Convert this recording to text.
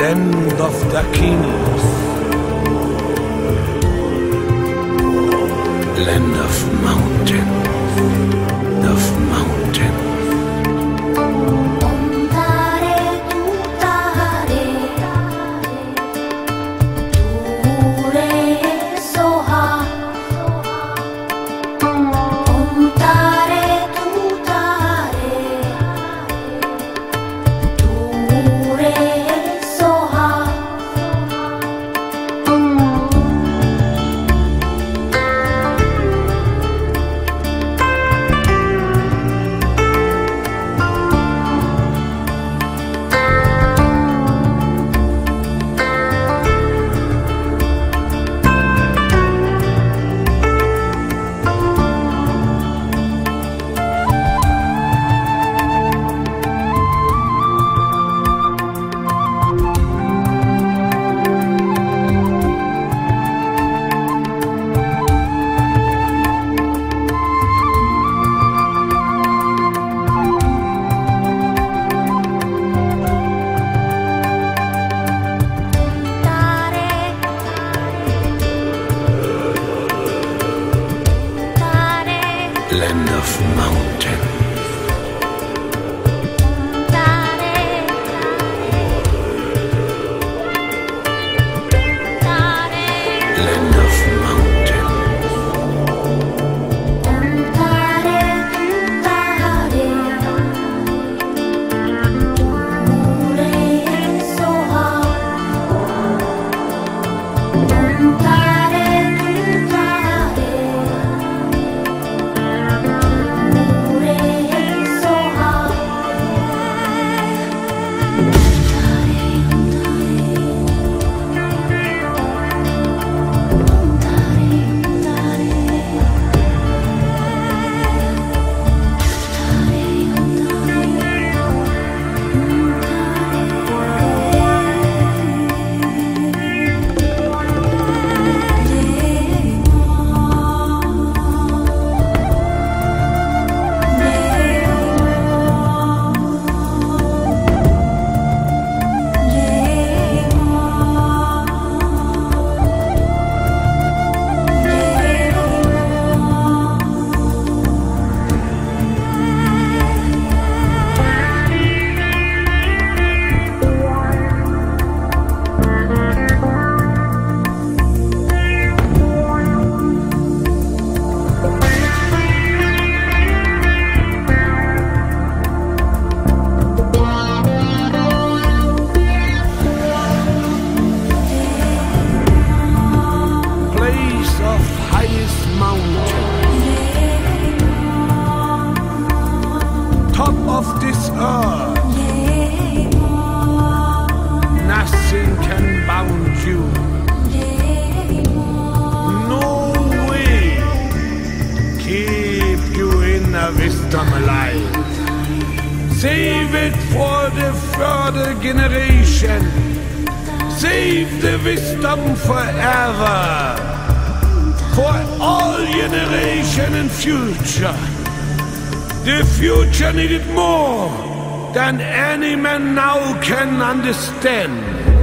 land of the kings, land of mountains, of mountain. Land of this nothing can bound you. No way keep you in the wisdom alive. Save it for the further generation. Save the wisdom forever for all generation and future. The future needed more than any man now can understand.